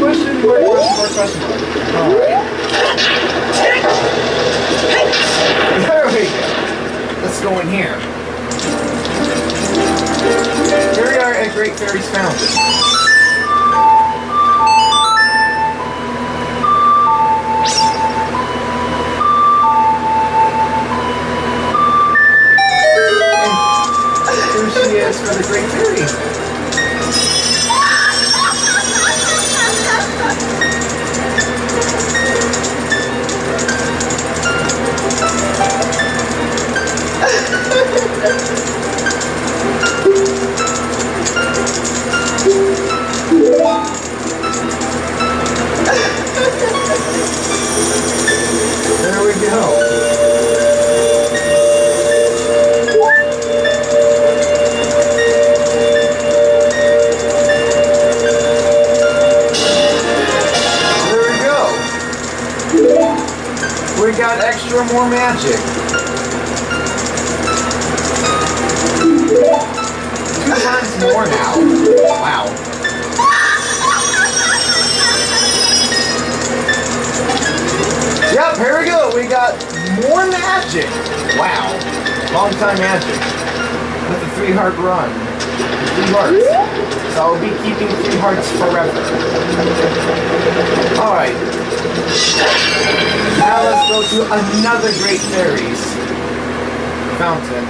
Question mark, question mark, question. Alright. There we go. Let's go in here. Here we are at Great Fairy's Fountain. For the Great Fairy. Extra more magic. Two times more now. Wow. Yep, here we go. We got more magic. Wow. Long time magic. With the three heart run. Three hearts. So I'll be keeping three hearts forever. Alright. Now let's go to another Great Fairies fountain.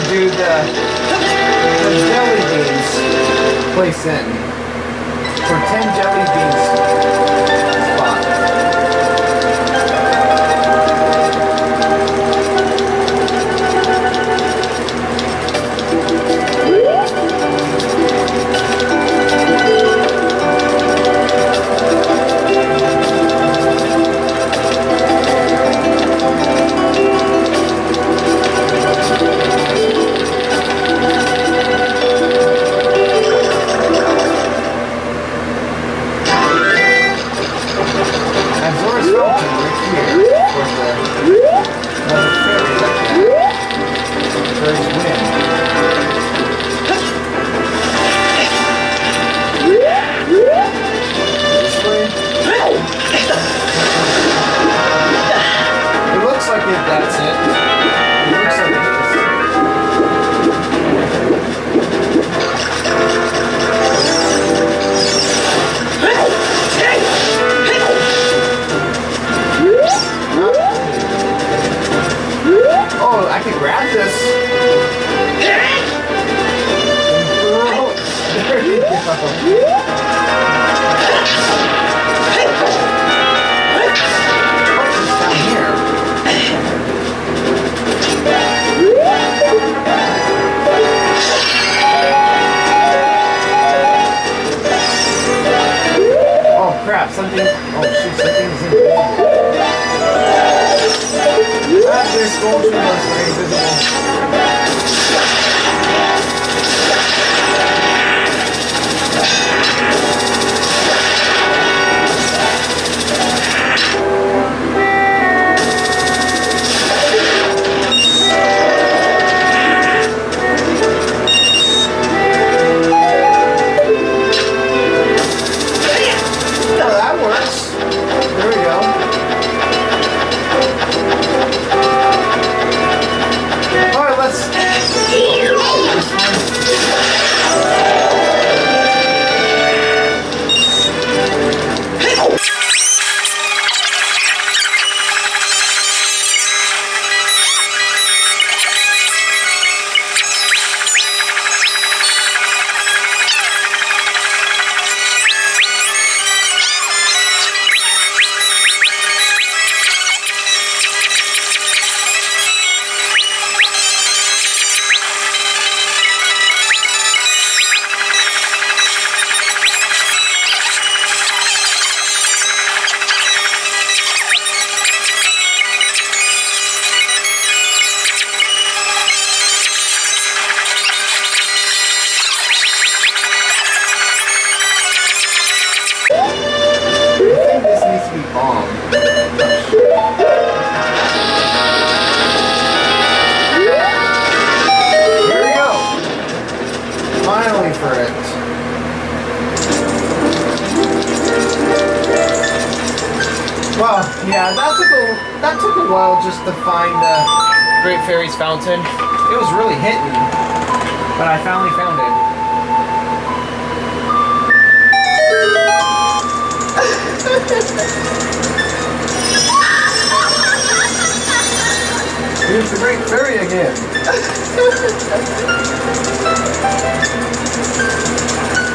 Part do the, the jelly beans place in. For 10 jelly beans That's. It Ah, there's while just to find the Great Fairy's Fountain. It was really hitting, but I finally found it. Here's the Great Fairy again.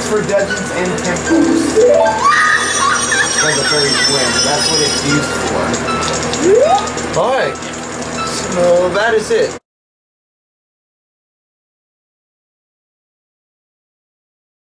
It's for dungeons and temples. For the Farore's Wind. That's what it's used for. Alright. So that is it.